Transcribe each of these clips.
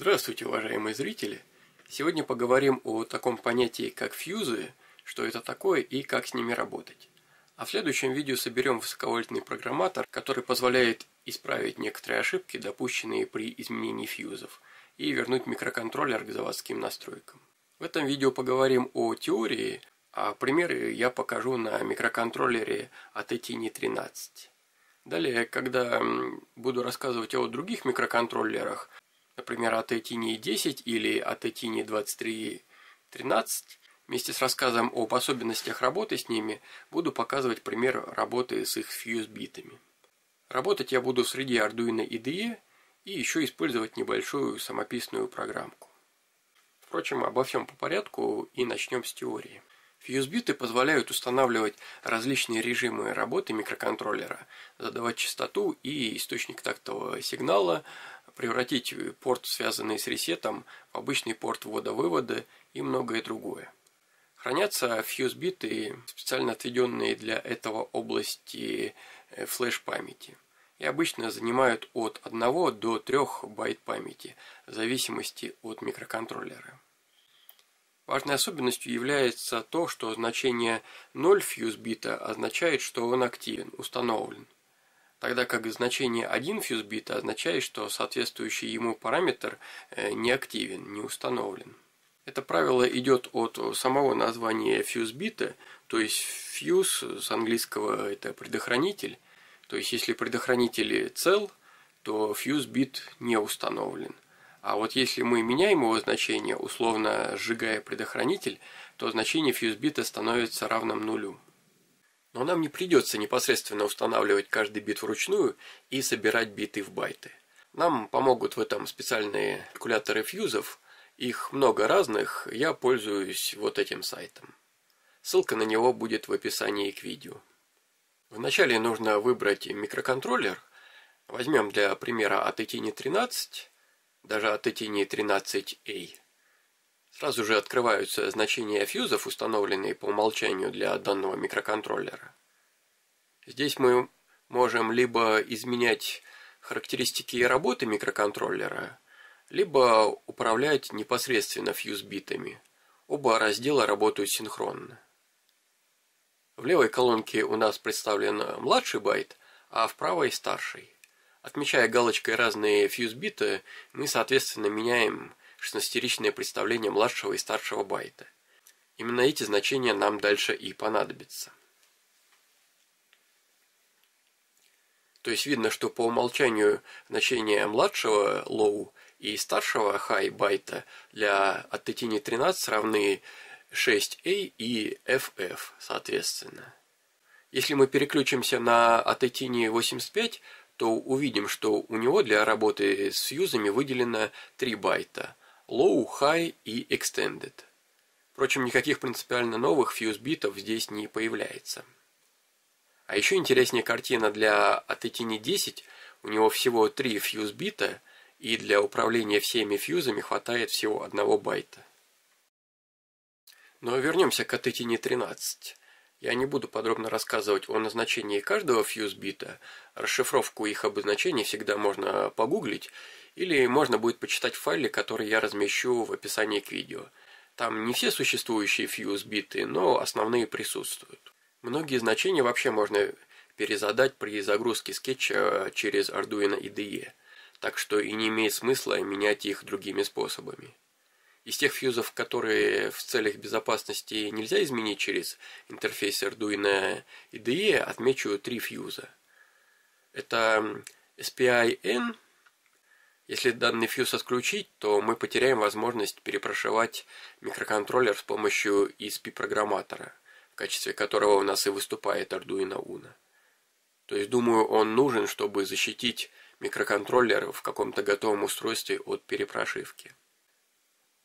Здравствуйте, уважаемые зрители! Сегодня поговорим о таком понятии, как фьюзы, что это такое и как с ними работать. А в следующем видео соберем высоковольтный программатор, который позволяет исправить некоторые ошибки, допущенные при изменении фьюзов, и вернуть микроконтроллер к заводским настройкам. В этом видео поговорим о теории, а примеры я покажу на микроконтроллере ATTini13. Далее, когда буду рассказывать о других микроконтроллерах, например, от Etini 10 или от Etini 2313, вместе с рассказом об особенностях работы с ними, буду показывать пример работы с их фьюз-битами. Работать я буду в среде Arduino IDE и еще использовать небольшую самописную программку. Впрочем, обо всем по порядку и начнем с теории. Фьюзбиты позволяют устанавливать различные режимы работы микроконтроллера, задавать частоту и источник тактового сигнала, превратить порт, связанный с ресетом, в обычный порт ввода-вывода и многое другое. Хранятся фьюз-биты, специально отведенные для этого области э, флеш-памяти, и обычно занимают от 1 до 3 байт памяти, в зависимости от микроконтроллера. Важной особенностью является то, что значение 0 фьюз-бита означает, что он активен, установлен – тогда как значение 1 фьюз-бита означает, что соответствующий ему параметр э, не активен, не установлен. Это правило идет от самого названия фьюз-бита, то есть фьюз с английского это предохранитель, то есть если предохранитель цел, то фьюз-бит не установлен. А вот если мы меняем его значение, условно сжигая предохранитель, то значение фьюз-бита становится равным нулю. Но нам не придется непосредственно устанавливать каждый бит вручную и собирать биты в байты. Нам помогут в этом специальные калькуляторы фьюзов. Их много разных, я пользуюсь вот этим сайтом. Ссылка на него будет в описании к видео. Вначале нужно выбрать микроконтроллер. Возьмем для примера ATTini 13, даже ATTini 13A. Сразу же открываются значения фьюзов, установленные по умолчанию для данного микроконтроллера. Здесь мы можем либо изменять характеристики работы микроконтроллера, либо управлять непосредственно фьюз-битами. Оба раздела работают синхронно. В левой колонке у нас представлен младший байт, а в правой старший. Отмечая галочкой разные фьюз-биты, мы соответственно меняем шестнадцатеричное представление младшего и старшего байта. Именно эти значения нам дальше и понадобятся. То есть видно, что по умолчанию значения младшего low и старшего high байта для от Tetini 13 равны 6a и ff, соответственно. Если мы переключимся на Atetini 85, то увидим, что у него для работы с фьюзами выделено 3 байта low, high и extended. Впрочем, никаких принципиально новых фьюз-битов здесь не появляется. А еще интереснее картина для Atetini 10, у него всего 3 фьюз-бита, и для управления всеми фьюзами хватает всего одного байта. Но вернемся к Atetini 13. Я не буду подробно рассказывать о назначении каждого фьюз-бита. Расшифровку их обозначений всегда можно погуглить, или можно будет почитать в файле, который я размещу в описании к видео. Там не все существующие фьюз-биты, но основные присутствуют. Многие значения вообще можно перезадать при загрузке скетча через Arduino IDE, так что и не имеет смысла менять их другими способами. Из тех фьюзов, которые в целях безопасности нельзя изменить через интерфейс Arduino IDE, отмечу три фьюза. Это SPI-N. Если данный фьюз отключить, то мы потеряем возможность перепрошивать микроконтроллер с помощью ESP-программатора, в качестве которого у нас и выступает Arduino Uno. То есть, думаю, он нужен, чтобы защитить микроконтроллер в каком-то готовом устройстве от перепрошивки.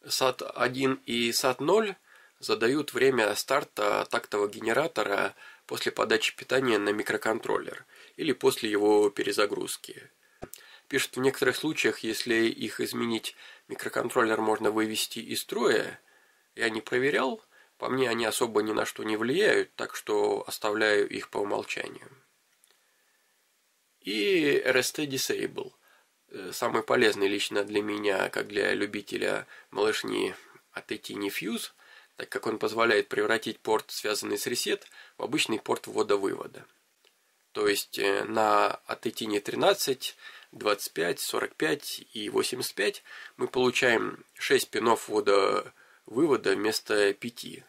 SAT1 и SAT0 задают время старта тактового генератора после подачи питания на микроконтроллер или после его перезагрузки. Пишут в некоторых случаях, если их изменить, микроконтроллер можно вывести из строя. Я не проверял, по мне они особо ни на что не влияют, так что оставляю их по умолчанию. И RST Disable – самый полезный лично для меня, как для любителя малышни от Etini Fuse, так как он позволяет превратить порт, связанный с Reset, в обычный порт ввода-вывода. То есть э, на Etini 13, 25, 45 и 85 мы получаем 6 пинов ввода-вывода вместо 5. И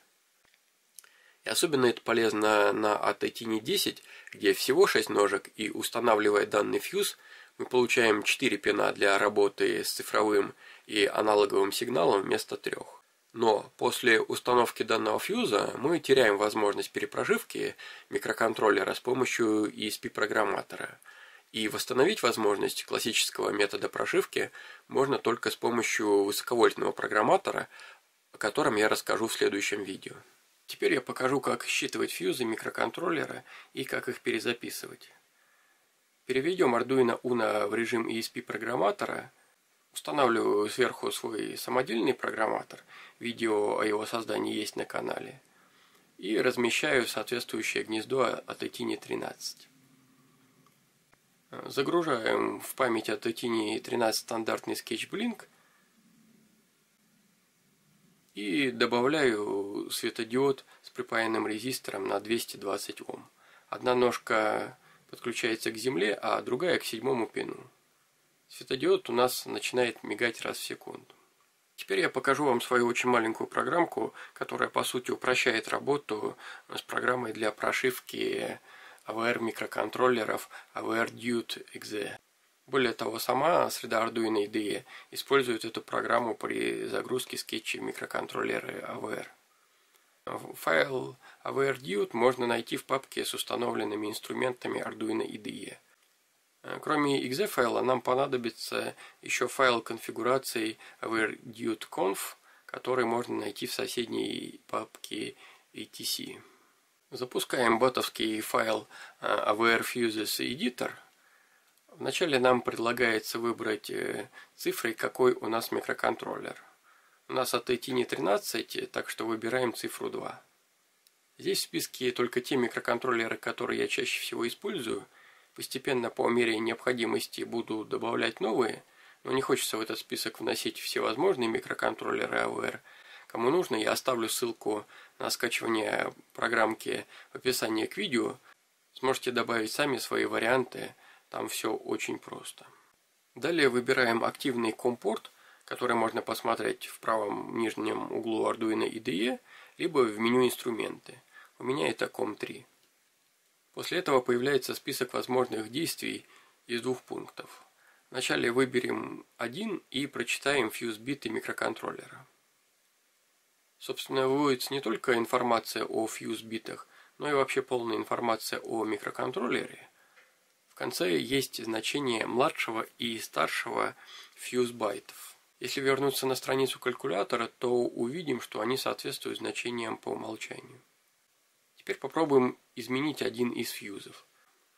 особенно это полезно на ATTINI 10, где всего 6 ножек, и устанавливая данный фьюз, мы получаем 4 пина для работы с цифровым и аналоговым сигналом вместо трех. Но после установки данного фьюза мы теряем возможность перепроживки микроконтроллера с помощью ESP-программатора. И восстановить возможность классического метода прошивки можно только с помощью высоковольтного программатора, о котором я расскажу в следующем видео. Теперь я покажу, как считывать фьюзы микроконтроллера и как их перезаписывать. Переведем Arduino Uno в режим ESP программатора – Устанавливаю сверху свой самодельный программатор. Видео о его создании есть на канале. И размещаю соответствующее гнездо от Etini 13. Загружаем в память от Etini 13 стандартный Blink. И добавляю светодиод с припаянным резистором на 220 Ом. Одна ножка подключается к земле, а другая к седьмому пину. Светодиод у нас начинает мигать раз в секунду. Теперь я покажу вам свою очень маленькую программку, которая по сути упрощает работу с программой для прошивки AVR микроконтроллеров AVR Dude XE. Более того, сама среда Arduino IDE использует эту программу при загрузке скетчей микроконтроллера AVR. Файл AVR Dude можно найти в папке с установленными инструментами Arduino IDE. Э, кроме exe файла нам понадобится еще файл конфигурации avr.conf, который можно найти в соседней папке etc. Запускаем ботовский файл э, avrfuses editor. Вначале нам предлагается выбрать э, цифрой, какой у нас микроконтроллер. Нас от ETINI 13, так что выбираем цифру 2. Здесь в списке только те микроконтроллеры, которые я чаще всего использую – Постепенно по мере необходимости буду добавлять новые, но не хочется в этот список вносить всевозможные микроконтроллеры AVR. Кому нужно, я оставлю ссылку на скачивание программки в описании к видео. Сможете добавить сами свои варианты, там все очень просто. Далее выбираем активный компорт, который можно посмотреть в правом нижнем углу Arduino IDE, либо в меню инструменты. У меня это COM3. После этого появляется список возможных действий из двух пунктов. Вначале выберем один и прочитаем фьюз-биты микроконтроллера. Собственно, выводится не только информация о фьюз-битах, но и вообще полная информация о микроконтроллере. В конце есть значение младшего и старшего фьюз-байтов. Если вернуться на страницу калькулятора, то увидим, что они соответствуют значениям по умолчанию. Теперь попробуем изменить один из фьюзов.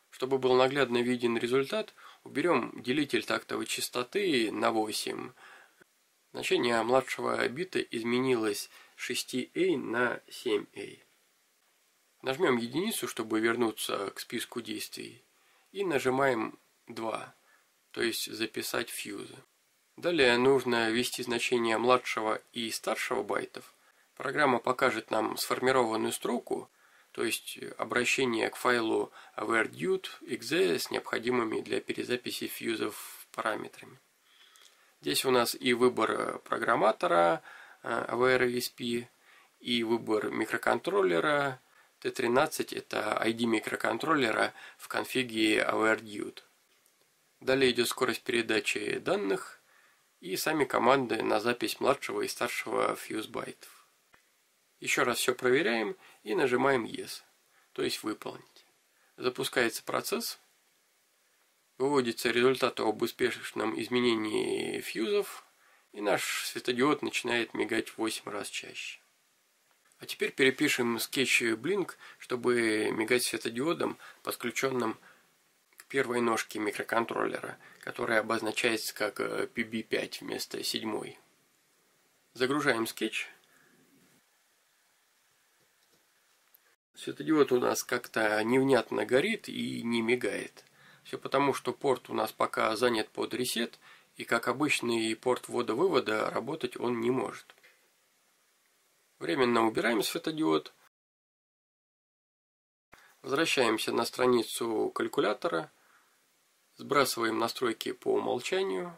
Чтобы был наглядно виден результат, уберем делитель тактовой частоты на 8. Значение младшего бита изменилось с 6A на 7A. Нажмем единицу, чтобы вернуться к списку действий. И нажимаем 2, то есть записать фьюзы. Далее нужно ввести значение младшего и старшего байтов. Программа покажет нам сформированную строку, то есть обращение к файлу avr.dude.exe с необходимыми для перезаписи фьюзов параметрами. Здесь у нас и выбор программатора AVR-ESP, и выбор микроконтроллера T13, это ID микроконтроллера в конфиге AVR-Dude. Далее идет скорость передачи данных и сами команды на запись младшего и старшего фьюз байтов. Еще раз все проверяем и нажимаем Yes, то есть выполнить. Запускается процесс, выводится результат об успешном изменении фьюзов, и наш светодиод начинает мигать в 8 раз чаще. А теперь перепишем скетч Blink, чтобы мигать светодиодом, подключенным первой ножке микроконтроллера, которая обозначается как PB5 вместо седьмой. Загружаем скетч Светодиод у нас как-то невнятно горит и не мигает. Все потому, что порт у нас пока занят под ресет, и как обычный порт ввода-вывода работать он не может. Временно убираем светодиод. Возвращаемся на страницу калькулятора. Сбрасываем настройки по умолчанию.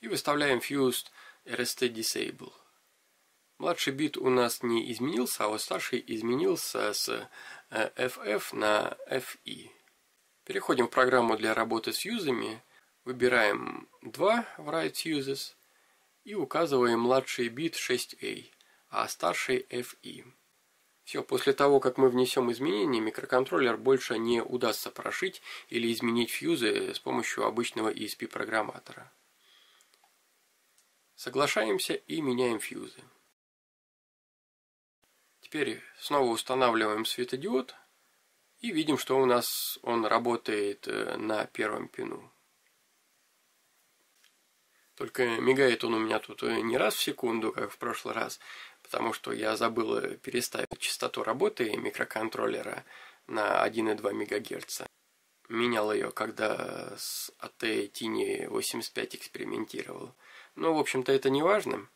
И выставляем Fused RST Disable. Младший бит у нас не изменился, а вот старший изменился с FF э, на FE. Переходим в программу для работы с фьюзами, выбираем 2 в Write Fuses и указываем младший бит 6A, а старший FE. Все, после того, как мы внесем изменения, микроконтроллер больше не удастся прошить или изменить фьюзы с помощью обычного ESP-программатора. Соглашаемся и меняем фьюзы. Теперь снова устанавливаем светодиод и видим, что у нас он работает э, на первом пину. Только мигает он у меня тут э, не раз в секунду, как в прошлый раз, потому что я забыл переставить частоту работы микроконтроллера на 1,2 МГц. Менял ее, когда с AT Tiny 85 экспериментировал. Но, в общем-то, это не важно.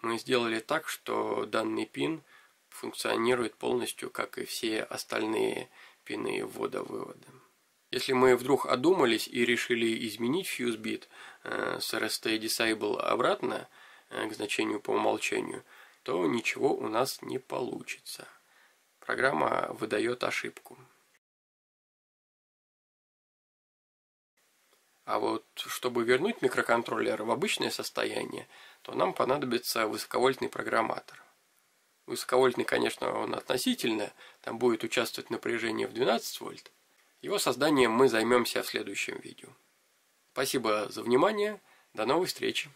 Мы сделали так, что данный пин – функционирует полностью, как и все остальные пины ввода-вывода. Если мы вдруг одумались и решили изменить FuseBit э, с RST Disable обратно э, к значению по умолчанию, то ничего у нас не получится. Программа выдает ошибку. А вот чтобы вернуть микроконтроллер в обычное состояние, то нам понадобится высоковольтный программатор. Высоковольтный, конечно, он относительно, там будет участвовать напряжение в 12 вольт. Его созданием мы займемся в следующем видео. Спасибо за внимание, до новых встреч!